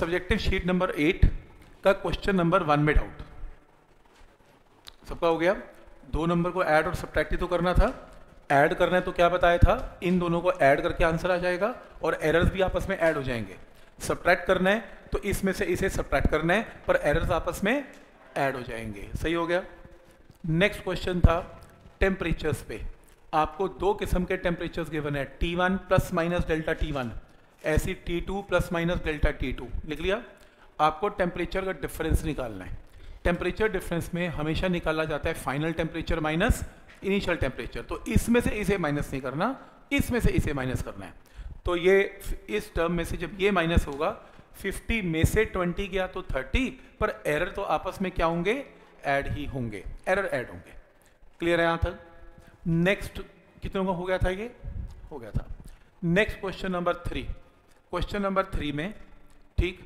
Subjective sheet number eight का question number one में doubt सबका हो गया? दो नंबर को ऐड और सब्ट्रैक्ट तो करना था. ऐड करना है तो क्या बताया था? इन दोनों को ऐड करके आंसर आ जाएगा और एरर्स भी आपस में ऐड हो जाएँगे. सब्ट्रैक्ट करना है तो इसमें से इसे सब्ट्रैक्ट करना है, पर एरर्स आपस में ऐड हो जाएँगे. सही हो गया? नेक्स्ट क्वेश्चन था टेम्परेचर्स पे. आपको दो किस्म के टेम्परेचर्स गिवन है. T one plus minus delta T one ऐसी T two plus minus delta T two लिख लिया? आपको टेम्परेचर का डिफरेंस निकालना है। टेम्परेचर डिफरेंस में हमेशा निकाला जाता है final temperature minus initial temperature तो इसमें से इसे माइनस नहीं करना, इसमें से इसे माइनस करना है। तो ये इस टर्म में से जब ये माइनस होगा 50 में से 20 गया तो 30 पर एरर तो आपस में क्या होंगे? ऐड ही होंगे। एरर ऐड होंगे। क्लियर है यहाँ तक? नेक्स्ट कितनों का हो गया था ये? हो गया था। Next question number three question number three में, ठीक,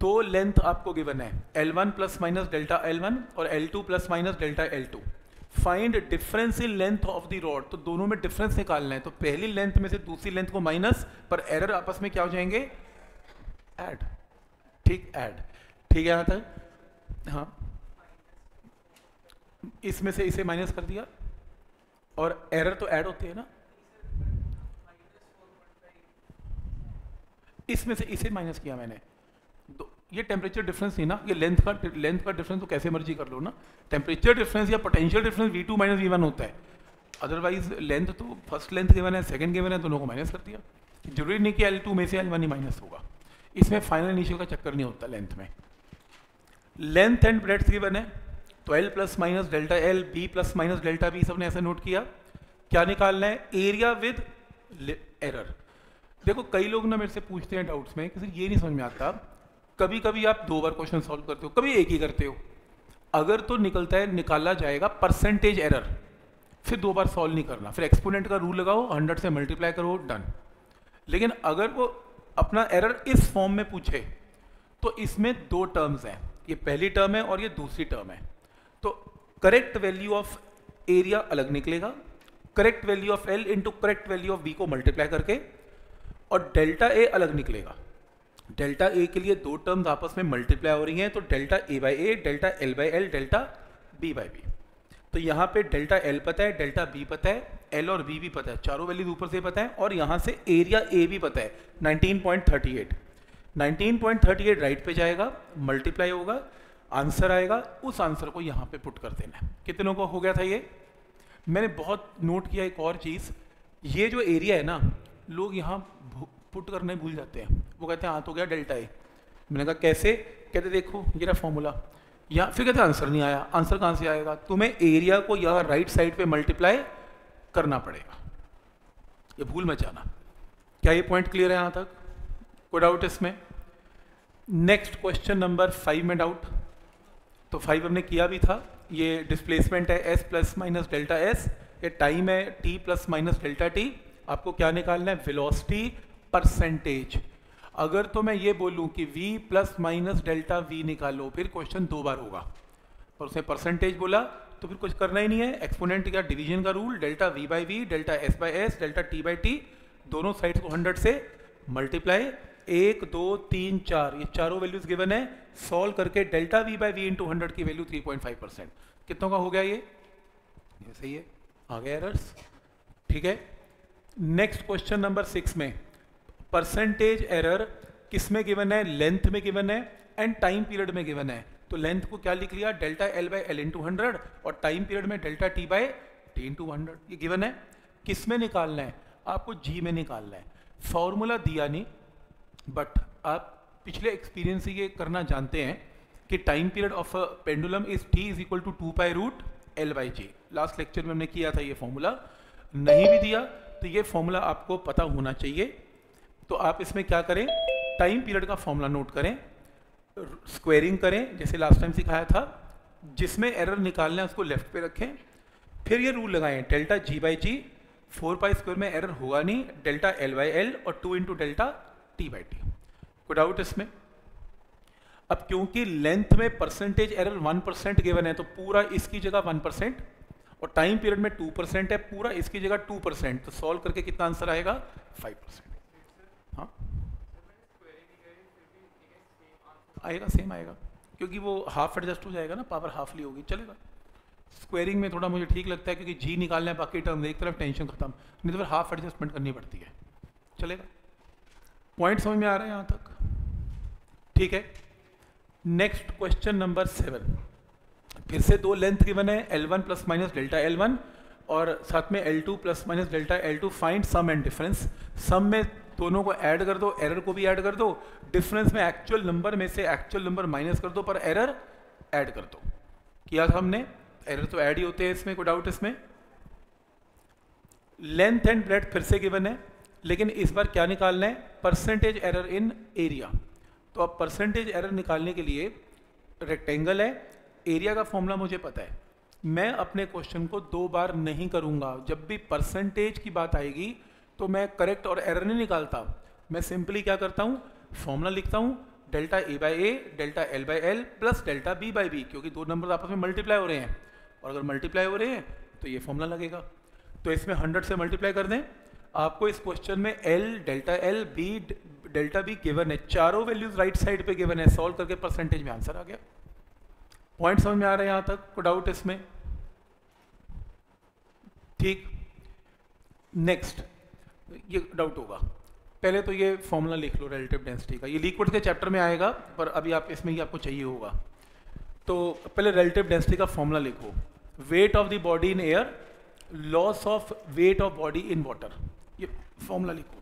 दो लेंथ आपको गिवन है L1 one plus minus delta L और L2 plus minus delta L two find difference in length of the rod तो दोनों में डिफरेंस निकालना है तो पहली लेंथ में से दूसरी लेंथ को माइनस पर एरर आपस में क्या हो जाएँगे? एड ठीक एड ठीक है यहाँ तक? हाँ. इसमें से इसे माइनस कर दिया, और एरर तो ऐड होते हैं ना? इसमें से इसे माइनस किया मैंने। तो ये टेम्परेचर डिफरेंस नहीं ना, ये लेंथ का लेंथ का डिफरेंस तो कैसे मर्ज़ी कर लो ना। टेम्परेचर डिफरेंस या potential difference V two minus V one होता है। अदरवाइज़ लेंथ तो फ़र्स्ट लेंथ गिवन है सेकंड गिवन है दोनों को माइनस कर दिया। ज़रूरी नहीं कि एल टू में से एल वन ही माइनस होगा। इसमें फाइनल निशो का चक्कर नहीं होता लेंथ में। लेंथ एंड ब्रेड्थ गिवन है तो L plus minus delta L B plus minus delta B सबने ऐसे नोट किया। क्या निकालना है? एरिया विद एरर देखो, कई लोग ना मेरे से पूछते हैं डाउट्स में कि सर, ये नहीं समझ में आता। कभी कभी आप दो बार क्वेश्चन सॉल्व करते हो, कभी एक ही करते हो। अगर तो निकलता है, निकाला जाएगा परसेंटेज एरर फिर दो बार सॉल्व नहीं करना। फिर एक्सपोनेंट का रूल लगाओ हंड्रेड से मल्टीप्लाई करो डन लेकिन अगर वो अपना एरर इस फॉर्म में पूछे तो इसमें दो टर्म्स हैं। ये पहली टर्म है और ये दूसरी टर्म है। तो करेक्ट वैल्यू ऑफ़ एरिया अलग निकलेगा। Correct value of L into correct value of B को मल्टीप्लाई करके और डेल्टा ए अलग निकलेगा। डेल्टा ए के लिए दो टर्म्स आपस में मल्टीप्लाई हो रही हैं तो delta A by A delta L by L delta B by B तो यहाँ पे डेल्टा एल पता है, डेल्टा बी पता है एल और बी भी पता है। चारों वैल्यूज़ ऊपर से पता है और यहाँ से एरिया ए भी पता है। 19.38 19.38 राइट पे जाएगा मल्टीप्लाई होगा आंसर आएगा, उस आंसर को यहाँ पे पुट कर देना कितनों को हो गया था ये? मैंने बहुत नोट किया एक और चीज़। ये जो एरिया है ना लोग यहाँ पुट करने भूल जाते हैं। वो कहते हैं हाँ तो गया डेल्टा ए। मैंने कहा, कैसे? कहते, देखो, ये रहा फॉर्मूला या फिर कहते आंसर नहीं आया. आंसर कहाँ से आएगा? तुम्हें एरिया को यहाँ राइट साइड पे मल्टीप्लाई करना पड़ेगा। ये भूल मत जाना। क्या ये पॉइंट क्लियर है यहाँ तक? कोई डाउट इसमें? नेक्स्ट क्वेश्चन नंबर फाइव में डाउट तो फाइव हमने किया भी था। ये डिस्प्लेसमेंट है S plus minus delta S ये टाइम है T plus minus delta T आपको क्या निकालना है? वेलोसिटी परसेंटेज अगर तो मैं ये बोलूँ कि v plus minus delta V निकालो, फिर क्वेश्चन दो बार होगा। और उसने परसेंटेज बोला तो फिर कुछ करना ही नहीं है। एक्सपोनेंट का डिवीज़न का rule delta V by V delta S by S delta T by T दोनों साइड्स को हंड्रेड से मल्टीप्लाई एक, दो, तीन, चार, ये चारों वैल्यूज़ गिवन है। सॉल्व करके delta V by V into hundred की value three point five percent कितनों का हो गया ये? ये सही है। आ गया एरर्स ठीक है? नेक्स्ट क्वेश्चन नंबर सिक्स में परसेंटेज एरर किसमें गिवन है? लेंथ में गिवन है एंड टाइम पीरियड में गिवन है। तो लेंथ को क्या लिख लिया? Delta L by L into hundred और टाइम पीरियड में delta T by T into hundred ये गिवन है। किसमें निकालना है? आपको जी में निकालना है। फॉर्मूला दिया नहीं बट आप पिछले एक्सपीरियंस से ये करना जानते हैं कि time period of pendulum is T is equal to two pi root L by G last lecture में हमने किया था ये फॉर्मूला नहीं भी दिया तो ये फॉर्मूला आपको पता होना चाहिए। तो आप इसमें क्या करें? टाइम पीरियड का फॉर्मूला नोट करें स्क्वेयरिंग करें, जैसे लास्ट टाइम सिखाया था, जिसमें एरर निकालना है उसको लेफ़्ट पे रखें, फिर ये रूल लगाएँ delta G by G four pi square में एरर होगा नहीं डेल्टा एल बाई एल और two into delta T by T कोई डाउट इसमें। अब क्योंकि लेंथ में percentage error one percent given है तो पूरा इसकी जगह वन परसेंट और टाइम पीरियड में टू परसेंट है, पूरा इसकी जगह टू परसेंट तो सॉल्व करके कितना आंसर आएगा? फाइव परसेंट हाँ? आएगा सेम आएगा। क्योंकि वो हाफ़ एडजस्ट हो जाएगा ना पावर हाफली होगी, चलेगा। स्क्वेयरिंग में थोड़ा मुझे ठीक लगता है, क्योंकि जी निकालना है, बाकी टर्म एक तरफ़ टेंशन खत्म। नहीं तो फिर हाफ़ एडजस्टमेंट करनी पड़ती है। चलेगा? पॉइंट समझ में आ रहा है यहाँ तक? ठीक है। नेक्स्ट क्वेश्चन नंबर सेवन फिर से दो लेंथ गिवन है L one plus minus delta L one और साथ में L two plus minus delta L two find sum and difference sum में दोनों को ऐड कर दो एरर को भी ऐड कर दो. डिफरेंस में एक्चुअल नंबर में से एक्चुअल नंबर माइनस कर दो, पर एरर ऐड कर दो. किया था हमने? एरर तो ऐड ही होते हैं इसमें, कोई डाउट इसमें? लेंथ एंड ब्रेड फिर से गिवन है, लेकिन इस बार क्या निकालना है? परसेंटेज एरर इन एरिया तो अब परसेंटेज एरर निकालने के लिए रेक्टेंगल है एरिया का फॉर्मूला मुझे पता है। मैं अपने क्वेश्चन को दो बार नहीं करूँगा। जब भी परसेंटेज की बात आएगी तो मैं करेक्ट और एरर नहीं निकालता। मैं सिंपली क्या करता हूँ? फॉर्मूला लिखता हूँ delta A by A delta L by L plus delta B by B क्योंकि दो नंबर आपस में मल्टीप्लाई हो रहे हैं। और अगर मल्टीप्लाई हो रहे हैं तो ये फॉर्मूला लगेगा। तो इसमें हंड्रेड से मल्टीप्लाई कर दें। आपको इस क्वेश्चन में L delta L B delta B given है। चारों वैल्यूज़ राइट साइड पे गिवन है। सॉल्व करके परसेंटेज में आंसर आ गया। पॉइंट समझ में आ रहे हैं यहाँ तक? कोई डाउट इसमें? ठीक। नेक्स्ट ये डाउट होगा। पहले तो ये फॉर्मूला लिख लो रिलेटिव डेंसिटी का। ये लिक्विड के चैप्टर में आएगा, पर अभी आप इसमें ही आपको चाहिए होगा। तो पहले रिलेटिव डेंसिटी का फॉर्मूला लिखो। Weight of the body in air loss of weight of body in water ये फॉर्मूला लिखो।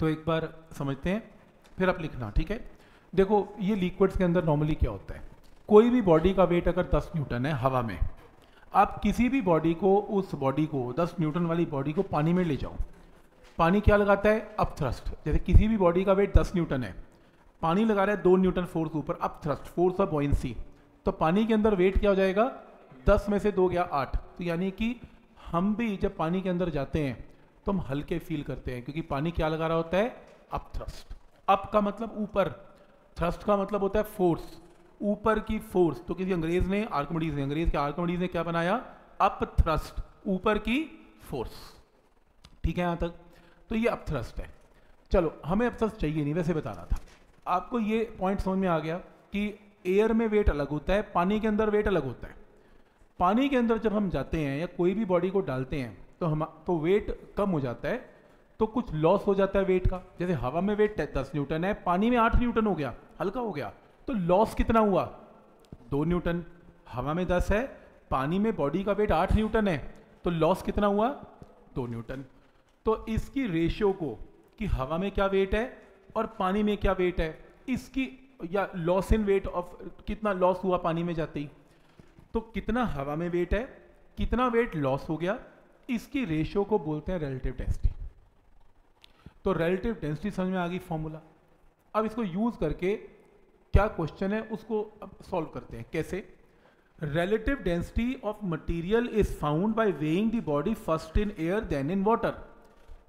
तो एक बार समझते हैं, फिर आप लिखना, ठीक है? देखो, ये लिक्विड्स के अंदर नॉर्मली क्या होता है? कोई भी बॉडी का वेट अगर 10 न्यूटन है हवा में, आप किसी भी बॉडी को, उस बॉडी को 10 न्यूटन वाली बॉडी को पानी में ले जाओ। पानी क्या लगाता है? अप थ्रस्ट जैसे किसी भी बॉडी का वेट 10 न्यूटन है, पानी लगा रहा है दो न्यूटन फोर्स ऊपर up thrust force of buoyancy तो पानी के अंदर वेट क्या हो जाएगा? दस में से दो गया आठ। तो यानी कि हम भी जब पानी के अंदर जाते हैं तो हम हल्के फील करते हैं, क्योंकि पानी क्या लगा रहा होता है? अप थ्रस्ट अप का मतलब ऊपर. थ्रस्ट का मतलब होता है फोर्स ऊपर की फोर्स तो किसी अंग्रेज़ ने आर्कमडीज ने, अंग्रेज़ के आर्कमडीज ने क्या बनाया? अप थ्रस्ट ऊपर की फोर्स ठीक है यहाँ तक? तो ये अप थ्रस्ट है. चलो, हमें अप थ्रस्ट चाहिए नहीं, वैसे बता रहा था. आपको ये पॉइंट समझ में आ गया कि एयर में वेट अलग होता है, पानी के अंदर वेट अलग होता है. पानी के अंदर जब हम जाते हैं या कोई भी बॉडी को डालते हैं तो हम तो वेट कम हो जाता है तो कुछ लॉस हो जाता है वेट का। जैसे हवा में वेट दस न्यूटन है, पानी में आठ न्यूटन हो गया, हल्का हो गया तो लॉस कितना हुआ? दो न्यूटन। हवा में दस है, पानी में बॉडी का वेट आठ न्यूटन है तो लॉस कितना हुआ? दो न्यूटन। तो इसकी रेशियो को कि हवा में क्या वेट है और पानी में क्या वेट है, इसकी, या लॉस इन वेट ऑफ़ कितना लॉस हुआ पानी में जाते ही? तो कितना हवा में वेट है, कितना वेट लॉस हो गया? इसकी रेशियो को बोलते हैं रिलेटिव डेंसिटी तो रिलेटिव डेंसिटी समझ में आ गई फॉर्मूला अब इसको यूज़ करके क्या क्वेश्चन है उसको अब सॉल्व करते हैं. कैसे? Relative density of material is found by weighing the body first in air, then in water.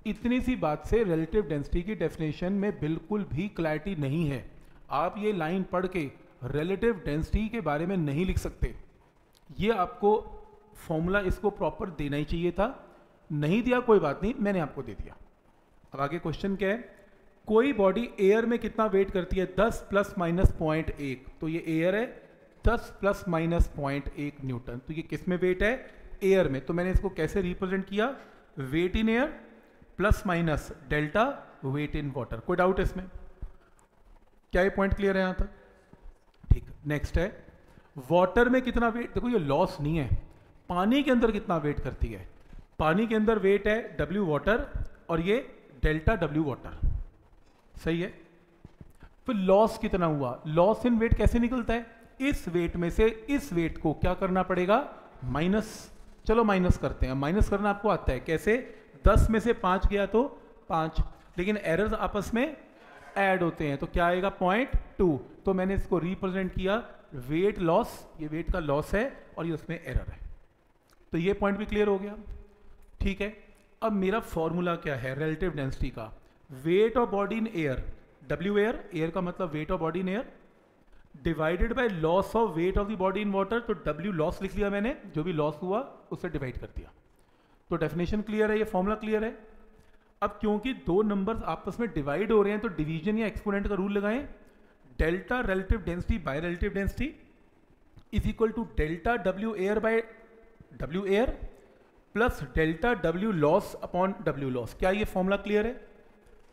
इतनी सी बात से relative डेंसिटी की डेफिनेशन में बिल्कुल भी क्लैरिटी नहीं है. आप ये लाइन पढ़ के relative डेंसिटी के बारे में नहीं लिख सकते. ये आपको फॉर्मूला इसको प्रॉपर देना ही चाहिए था। नहीं दिया, कोई बात नहीं, मैंने आपको दे दिया। अब आगे क्वेश्चन क्या है? कोई बॉडी एयर में कितना वेट करती है? 10 प्लस माइनस पॉइंट एक। तो ये एयर है 10 प्लस माइनस पॉइंट एक न्यूटन। तो ये किसमें वेट है? एयर में। तो मैंने इसको कैसे रिप्रेजेंट किया? Weight in air plus minus delta weight in water. कोई डाउट है इसमें? क्या ये पॉइंट क्लियर है यहाँ तक? ठीक, नेक्स्ट है। वाटर में कितना वेट? देखो, ये लॉस नहीं है। पानी के अंदर कितना वेट करती है? पानी के अंदर वेट है डब्ल्यू वाटर और ये डेल्टा डब्ल्यू वाटर सही है? फिर लॉस कितना हुआ? लॉस इन वेट कैसे निकलता है? इस वेट में से इस वेट को क्या करना पड़ेगा? माइनस चलो माइनस करते हैं। माइनस करना आपको आता है। कैसे? दस में से पाँच गया तो पाँच। लेकिन एरर्स आपस में ऐड होते हैं। तो क्या आएगा? पॉइंट टू तो मैंने इसको रिप्रेजेंट किया। वेट लॉस ये वेट का लॉस है और ये उसमें एरर है। तो ये पॉइंट भी क्लियर हो गया। ठीक है? अब मेरा फॉर्मूला क्या है? रिलेटिव डेंसिटी का। Weight of body in air W air air का मतलब weight of body in air divided by loss of weight of the body in water तो डब्ल्यू लॉस लिख लिया मैंने। जो भी लॉस हुआ उससे डिवाइड कर दिया। तो डेफिनेशन क्लियर है, ये फॉर्मूला क्लियर है। अब क्योंकि दो नंबर्स आपस में डिवाइड हो रहे हैं तो डिवीज़न या एक्सपोनेंट का रूल लगाएँ। Delta relative density by relative density is equal to delta W air by W air plus delta W loss upon W loss क्या ये फॉर्मूला क्लियर है?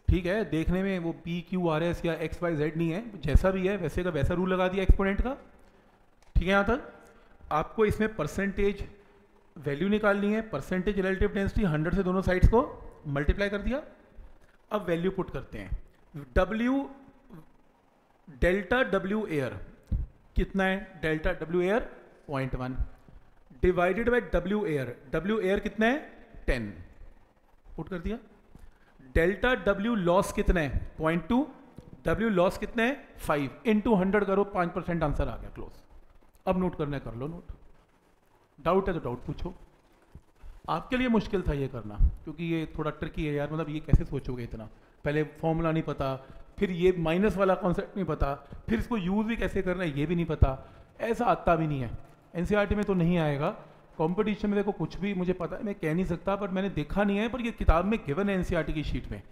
ठीक है, देखने में वो पी क्यू आर एस या एक्स वाई जेड नहीं है, जैसा भी है, वैसे का वैसा रूल लगा दिया एक्सपोनेंट का। ठीक है यहाँ तक? आपको इसमें परसेंटेज वैल्यू निकालनी है परसेंटेज रिलेटिव डेंसिटी हंड्रेड से दोनों साइड्स को मल्टीप्लाई कर दिया। अब वैल्यू पुट करते हैं। डब्ल्यू डेल्टा डब्ल्यू एयर कितना है? Delta W air point one divided by W air W air कितना है? टेन पुट कर दिया. डेल्टा डब्ल्यू लॉस कितना पॉइंट टू डब्ल्यू लॉस कितना फाइव इन टू हंड्रेड करो, पाँच परसेंट आंसर आ गया क्लोज अब नोट करना कर लो नोट डाउट है तो डाउट पूछो. आपके लिए मुश्किल था ये करना, क्योंकि ये थोड़ा ट्रिकी है यार मतलब ये कैसे सोचोगे इतना? पहले फॉर्मूला नहीं पता, फिर ये माइनस वाला कॉन्सेप्ट नहीं पता, फिर इसको यूज़ भी कैसे करना है ये भी नहीं पता. ऐसा आता भी नहीं है. एन में तो नहीं आएगा। कॉम्पिटिशन में देखो कुछ भी मुझे पता है मैं कह नहीं सकता बट मैंने देखा नहीं है पर ये किताब में गिवन है एन की शीट में।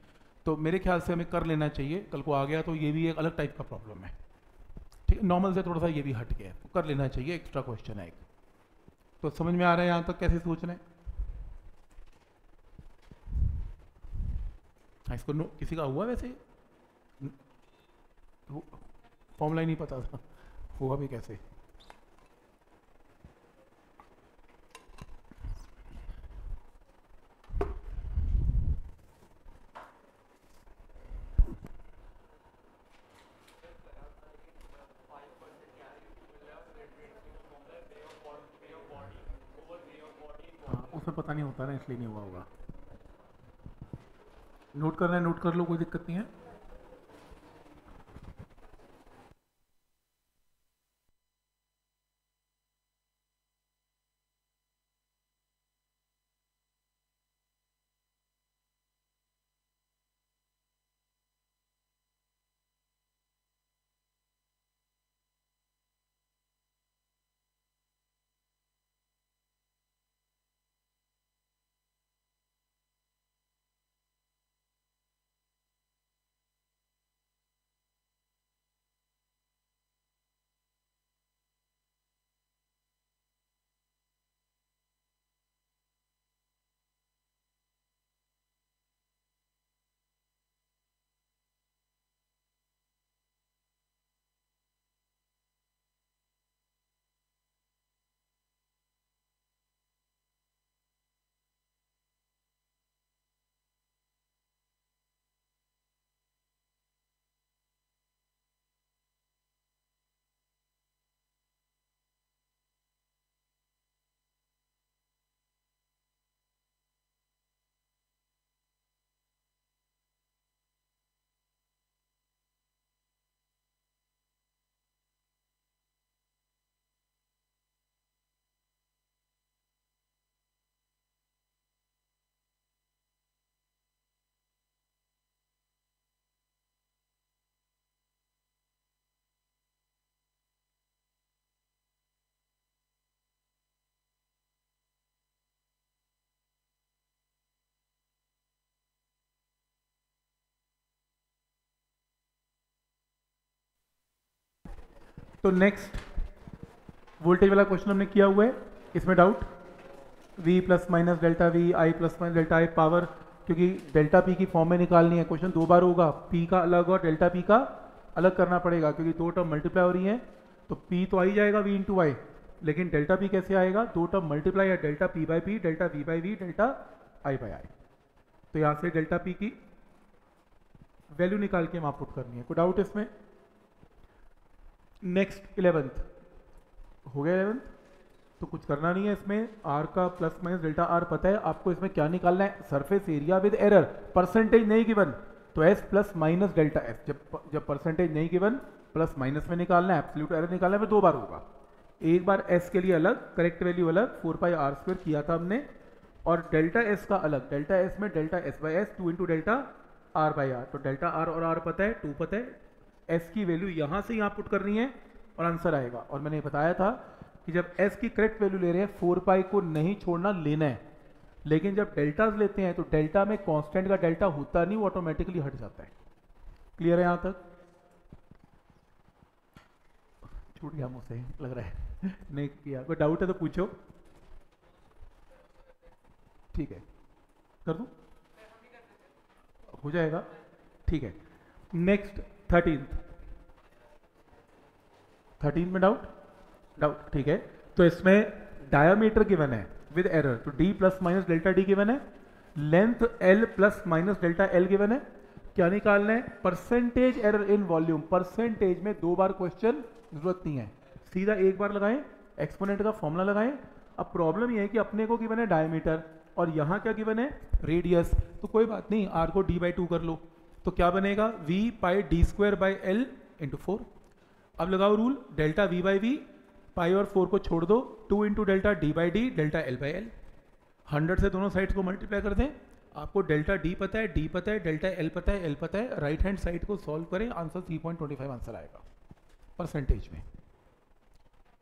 तो मेरे ख्याल से हमें कर लेना चाहिए। कल को आ गया तो ये भी एक अलग टाइप का प्रॉब्लम है। ठीक है नॉर्मल से थोड़ा सा ये भी हट गया तो कर लेना चाहिए एक्स्ट्रा क्वेश्चन है एक। तो समझ में आ रहा है यहाँ तक? कैसे सोच रहे हैं? हाँ, इसको नो किसी का हुआ वैसे? फॉर्मूला ही नहीं पता था। हुआ भी कैसे पता नहीं होता ना इसलिए नहीं हुआ होगा। नोट करना है नोट कर लो कोई दिक्कत नहीं है। तो नेक्स्ट वोल्टेज वाला क्वेश्चन हमने किया हुआ है, इसमें doubt V plus minus delta V I plus minus delta I power क्योंकि डेल्टा पी की फॉर्म में निकालनी है क्वेश्चन दो बार होगा, P का अलग और डेल्टा पी का अलग करना पड़ेगा, क्योंकि दो टर्म मल्टीप्लाई हो रही हैं तो P तो आ ही जाएगा V इंटू वाई लेकिन डेल्टा पी कैसे आएगा? दो टर्म मल्टीप्लाई है delta P by P delta V by V delta I by I तो यहाँ से डेल्टा पी की वैल्यू निकाल के वहाँ पुट करनी है। कोई डाउट इसमें? नेक्स्ट इलेवेंथ हो गया इलेवन तो कुछ करना नहीं है इसमें। आर का प्लस माइनस डेल्टा आर पता है आपको इसमें क्या निकालना है? Surface area with error percentage नहीं गिवन तो S plus minus delta S जब जब परसेंटेज नहीं गिवन प्लस माइनस में निकालना है एब्सोल्यूट एरर निकालना है दो बार होगा। एक बार एस के लिए अलग करेक्ट वैल्यू अलग फोर पाई आर स्क्वेयर किया था हमने। और डेल्टा एस का अलग डेल्टा एस में delta S by S two into delta R by R तो डेल्टा आर और आर पता है टू पता है एस की वैल्यू यहाँ से यहाँ पुट करनी है और आंसर आएगा। और मैंने बताया था कि जब एस की करेक्ट वैल्यू ले रहे हैं फोर पाई को नहीं छोड़ना लेना है। लेकिन जब डेल्टाज लेते हैं तो डेल्टा में कांस्टेंट का डेल्टा होता नहीं, वो ऑटोमेटिकली हट जाता है। क्लियर है यहाँ तक? छूट गया मुझसे, लग रहा है। नहीं, किया। कोई डाउट है तो पूछो। ठीक है। कर दू? हो जाएगा। ठीक है। नेक्स्ट थर्टीन थर्टीन में डाउट डाउट ठीक है. तो इसमें डायमीटर गिवन है विद एरर तो D plus minus delta D given है. Length L plus minus delta L given है. क्या निकालना है? Percentage error in volume percentage में दो बार क्वेश्चन ज़रूरत नहीं है. सीधा एक बार लगाएँ एक्सपोनेंट का फॉर्मूला लगाएँ. अब प्रॉब्लम यह है कि अपने को गिवन है डायमीटर और यहाँ क्या गिवन है? रेडियस तो कोई बात नहीं आर को डी बाई टू कर लो. तो क्या बनेगा? V pi D square by L into four अब लगाओ rule delta V by V pi और फोर को छोड़ दो two into delta D by D delta L by L hundred से दोनों साइड्स को मल्टीप्लाई कर दें। आपको डेल्टा डी पता है डी पता है डेल्टा एल पता है एल पता है। राइट हैंड साइड को सॉल्व करें answer three point twenty five answer आएगा। परसेंटेज में।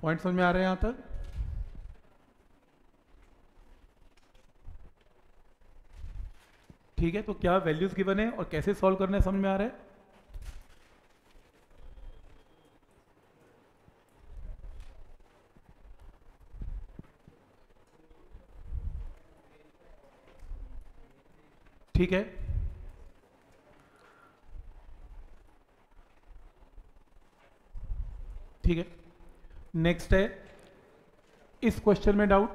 पॉइंट समझ में आ रहे हैं यहाँ तक? ठीक है तो क्या वैल्यूज़ गिवन है और कैसे सॉल्व करना समझ में आ रहा है? ठीक है। ठीक है। नेक्स्ट है, इस क्वेश्चन में डाउट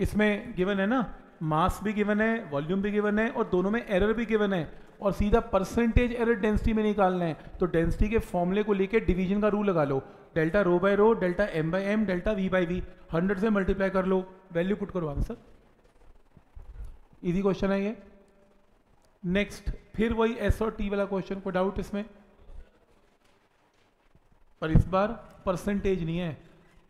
इसमें गिवन है ना मास भी गिवन है वॉल्यूम भी गिवन है और दोनों में एरर भी गिवन है और सीधा परसेंटेज एरर डेंसिटी में निकालना है तो डेंसिटी के फॉर्मूले को लेकर डिवीज़न का रूल लगा लो। Delta rho by rho delta M by M delta V by V hundred से मल्टीप्लाई कर लो। वैल्यू पुट करो आंसर इजी क्वेश्चन है ये। नेक्स्ट फिर वही एस और टी वाला क्वेश्चन को डाउट इसमें? पर इस बार परसेंटेज नहीं है।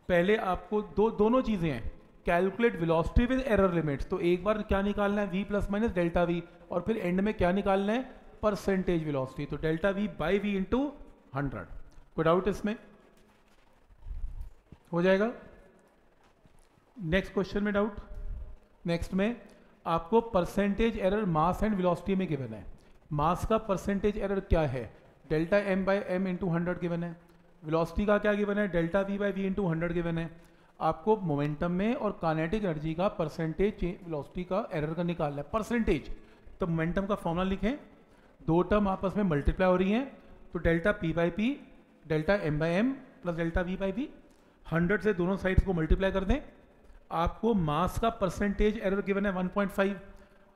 पहले आपको दो, दोनों चीज़ें हैं। Calculate velocity with error limits तो एक बार क्या निकालना है? V plus minus delta V और फिर एंड में क्या निकालना है? परसेंटेज वेलोसिटी तो delta V by V into hundred कोई डाउट इसमें. हो जाएगा? नेक्स्ट क्वेश्चन में डाउट नेक्स्ट में आपको percentage error mass and velocity में गिवन है. मास का परसेंटेज एरर क्या है? Delta M by M into hundred given है. वेलोसिटी का क्या गिवन है? Delta V by V into hundred given है. आपको मोमेंटम में और कानेटिक एनर्जी का परसेंटेज वेलोसिटी का एरर का निकालना है। परसेंटेज तो मोमेंटम का फॉर्मूला लिखें। दो टर्म आपस में मल्टीप्लाई हो रही हैं तो delta P by P delta M by M plus delta V by V hundred से दोनों साइड्स को मल्टीप्लाई कर दें। आपको मास का परसेंटेज एरर गिवन है 1.5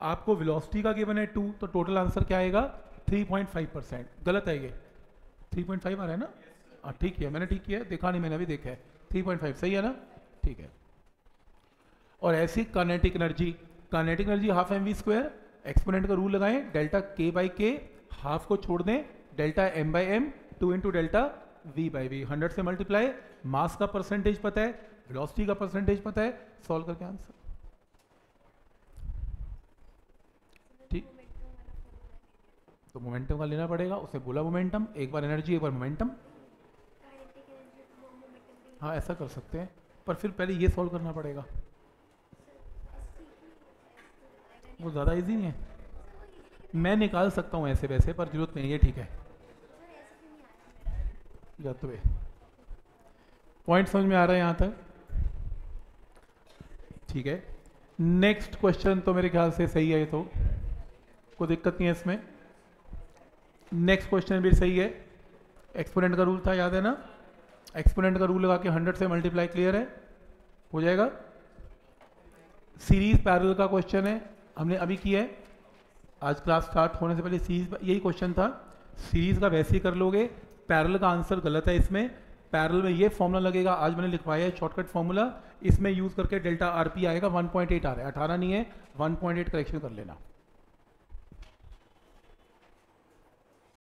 आपको वेलोसिटी का गिवन है 2 तो टोटल आंसर क्या आएगा? 3.5 परसेंट गलत है ये। 3.5 आ रहा है ना? हाँ ठीक है मैंने ठीक किया देखा नहीं मैंने अभी देखा है। 3.5 सही है ना? ठीक है। और ऐसी kinetic energy kinetic energy half M V square exponent का रूल लगाएँ delta K by K half को छोड़ दें delta M by M two into delta V by V hundred से मल्टीप्लाई मास का परसेंटेज पता है वेलोसिटी का परसेंटेज पता है सॉल्व करके आंसर ठीक? तो मोमेंटम का लेना पड़ेगा, उसे बोला मोमेंटम एक बार एनर्जी एक बार मोमेंटम हाँ ऐसा कर सकते हैं। पर फिर पहले ये सॉल्व करना पड़ेगा। वो ज़्यादा इजी नहीं है। मैं निकाल सकता हूँ ऐसे वैसे, पर ज़रूरत नहीं है, ठीक है। जाते हुए पॉइंट समझ में आ रहा है यहाँ तक? ठीक है। नेक्स्ट क्वेश्चन तो मेरे ख्याल से सही है ये तो। कोई दिक्कत नहीं है इसमें। नेक्स्ट क्वेश्चन भी सही है। एक्सपोनेंट का रूल था, याद है ना? एक्सपोनेंट का रूल लगा के हंड्रेड से मल्टीप्लाई क्लियर है। हो जाएगा। सीरीज़ पैरल का क्वेश्चन है। हमने अभी किया है। आज क्लास स्टार्ट होने से पहले सीरीज़ यही क्वेश्चन था। सीरीज़ का वैसे ही कर लोगे। पैरल का आंसर गलत है इसमें। पैरल में ये फॉर्मूला लगेगा। आज मैंने लिखवाया है शॉर्टकट फॉर्मूला। इसमें यूज़ करके डेल्टा आर पी आएगा। 1.8 आ रहा है। 18 नहीं है। 1.8 करेक्शन कर लेना।